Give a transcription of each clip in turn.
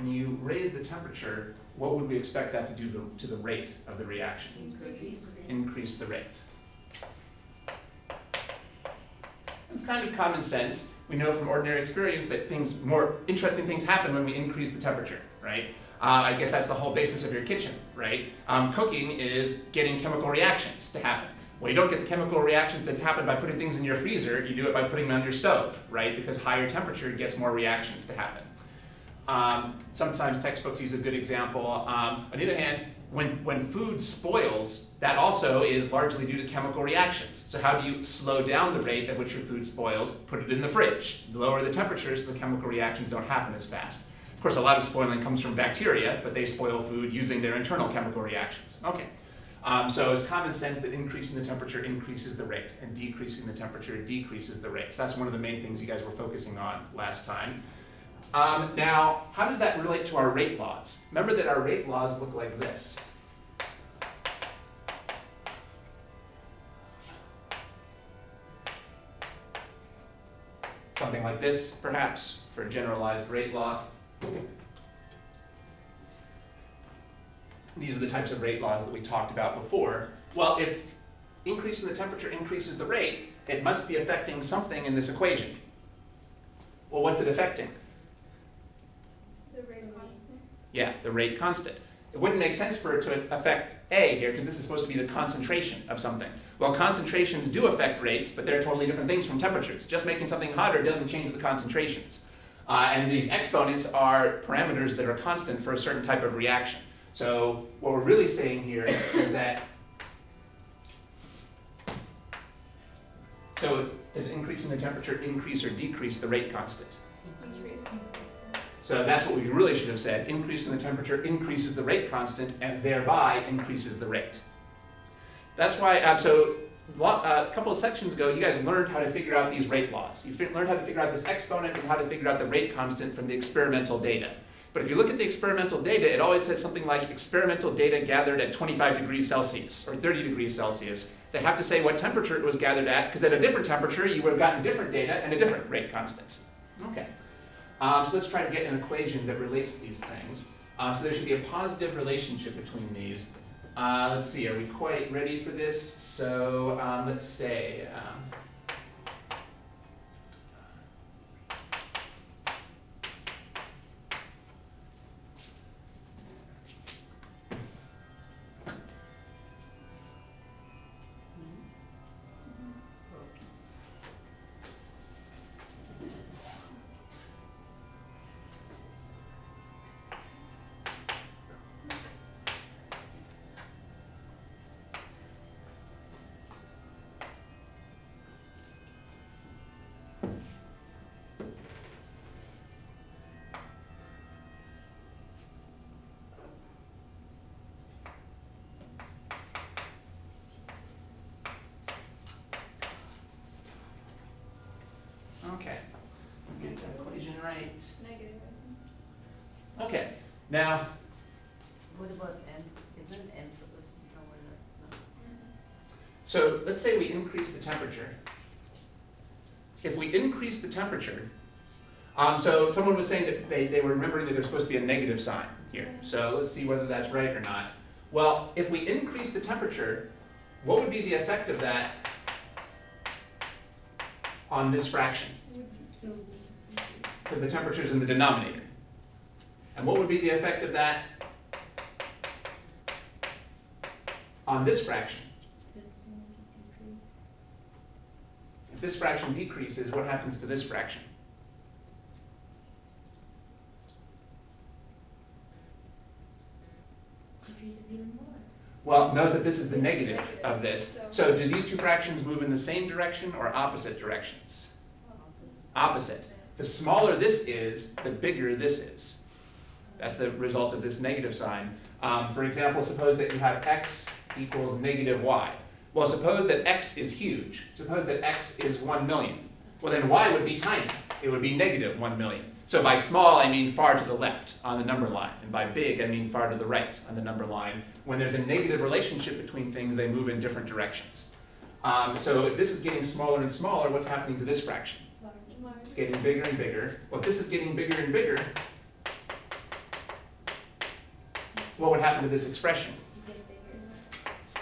when you raise the temperature, what would we expect that to do to, to the rate of the reaction? Increase. Increase the rate. It's kind of common sense. We know from ordinary experience that things, more interesting things happen when we increase the temperature, right? Uh, I guess that's the whole basis of your kitchen, right? Um, cooking is getting chemical reactions to happen. Well, you don't get the chemical reactions to happen by putting things in your freezer, you do it by putting them on your stove, right? Because higher temperature gets more reactions to happen. Um, sometimes textbooks use a good example. Um, on the other hand, when, when food spoils, that also is largely due to chemical reactions. So how do you slow down the rate at which your food spoils? Put it in the fridge. Lower the temperature so the chemical reactions don't happen as fast. Of course, a lot of spoiling comes from bacteria, but they spoil food using their internal chemical reactions. Okay. Um, so it's common sense that increasing the temperature increases the rate, and decreasing the temperature decreases the rate. So that's one of the main things you guys were focusing on last time. Um, now, how does that relate to our rate laws? Remember that our rate laws look like this. Something like this, perhaps, for a generalized rate law. These are the types of rate laws that we talked about before. Well, if increasing the temperature increases the rate, it must be affecting something in this equation. Well, what's it affecting? Yeah, the rate constant. It wouldn't make sense for it to affect A here, because this is supposed to be the concentration of something. Well, concentrations do affect rates, but they're totally different things from temperatures. Just making something hotter doesn't change the concentrations. Uh, and these exponents are parameters that are constant for a certain type of reaction. So what we're really saying here is that, so does increasing the temperature increase or decrease the rate constant? So that's what we really should have said. Increasing the temperature increases the rate constant and thereby increases the rate. That's why, uh, so uh, a couple of sections ago, you guys learned how to figure out these rate laws. You learned how to figure out this exponent and how to figure out the rate constant from the experimental data. But if you look at the experimental data, it always says something like experimental data gathered at 25 degrees Celsius or 30 degrees Celsius. They have to say what temperature it was gathered at, because at a different temperature, you would have gotten different data and a different rate constant. Okay. Um, so let's try to get an equation that relates these things. Um, so there should be a positive relationship between these. Uh, let's see, are we quite ready for this? So um, let's say, equation right. Negative. Okay. Now, What about n? Isn't n supposed to be somewhere there? so let's say we increase the temperature. If we increase the temperature, um, so someone was saying that they, they were remembering that there's supposed to be a negative sign here. So let's see whether that's right or not. Well, if we increase the temperature, what would be the effect of that on this fraction? Because the temperature is in the denominator. And what would be the effect of that on this fraction? If this fraction decreases, what happens to this fraction? Decreases even more. Well, notice that this is the negative Negative. of this. So- So do these two fractions move in the same direction or opposite directions? Opposite. The smaller this is, the bigger this is. That's the result of this negative sign. Um, for example, suppose that you have x equals negative y. Well, suppose that x is huge. Suppose that x is 1 million. Well, then y would be tiny. It would be negative 1 million. So by small, I mean far to the left on the number line. And by big, I mean far to the right on the number line. When there's a negative relationship between things, they move in different directions. Um, so if this is getting smaller and smaller, what's happening to this fraction? It's getting bigger and bigger. Well, if this is getting bigger and bigger, what would happen to this expression?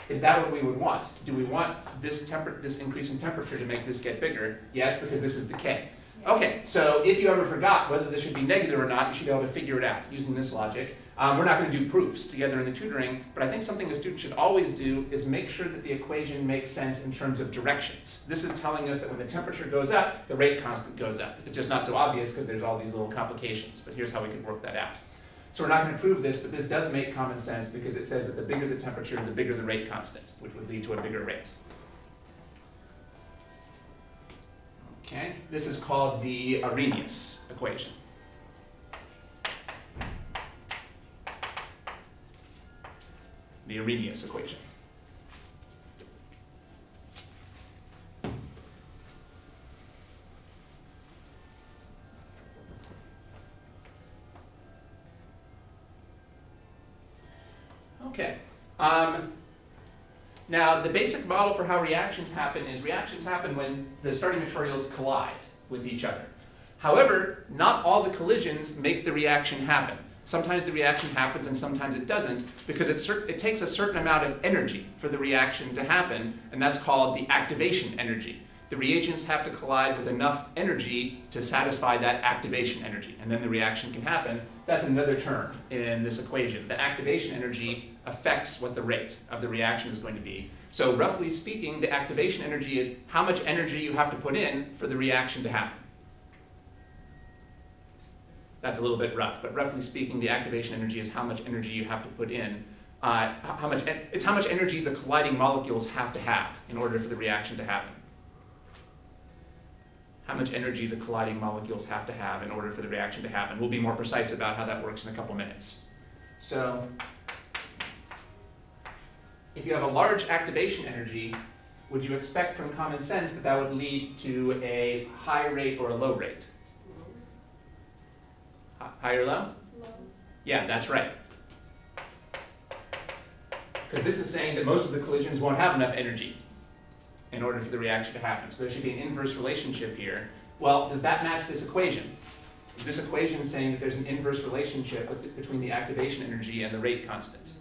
Is that what we would want? Do we want this, temper this increase in temperature to make this get bigger? Yes, because this is the K. Okay, so if you ever forgot whether this should be negative or not, you should be able to figure it out using this logic. Um, we're not going to do proofs together in the tutoring, but I think something a student should always do is make sure that the equation makes sense in terms of directions. This is telling us that when the temperature goes up, the rate constant goes up. It's just not so obvious because there's all these little complications, but here's how we can work that out. So we're not going to prove this, but this does make common sense because it says that the bigger the temperature, the bigger the rate constant, which would lead to a bigger rate. Okay, this is called the Arrhenius equation. The Arrhenius equation. Okay. Um, now, the basic model for how reactions happen is reactions happen when the starting materials collide with each other. However, not all the collisions make the reaction happen. Sometimes the reaction happens and sometimes it doesn't because it, it takes a certain amount of energy for the reaction to happen, and that's called the activation energy. The reagents have to collide with enough energy to satisfy that activation energy, and then the reaction can happen. That's another term in this equation. The activation energy affects what the rate of the reaction is going to be. So roughly speaking, the activation energy is how much energy you have to put in for the reaction to happen. That's a little bit rough, but roughly speaking, the activation energy is how much energy you have to put in. Uh, how much, it's how much energy the colliding molecules have to have in order for the reaction to happen. How much energy the colliding molecules have to have in order for the reaction to happen. We'll be more precise about how that works in a couple minutes. So if you have a large activation energy, would you expect from common sense that that would lead to a high rate or a low rate? High or low? Low. Yeah, that's right. Because this is saying that most of the collisions won't have enough energy in order for the reaction to happen. So there should be an inverse relationship here. Well, does that match this equation? Is this equation saying that there's an inverse relationship with, between the activation energy and the rate constant?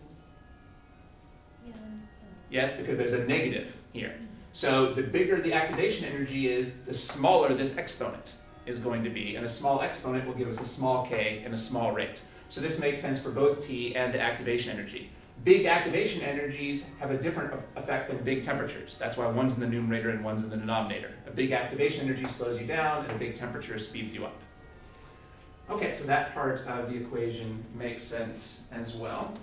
Yes, because there's a negative here. So the bigger the activation energy is, the smaller this exponent is going to be. And a small exponent will give us a small k and a small rate. So this makes sense for both t and the activation energy. Big activation energies have a different effect than big temperatures. That's why one's in the numerator and one's in the denominator. A big activation energy slows you down, and a big temperature speeds you up. Okay, so that part of the equation makes sense as well.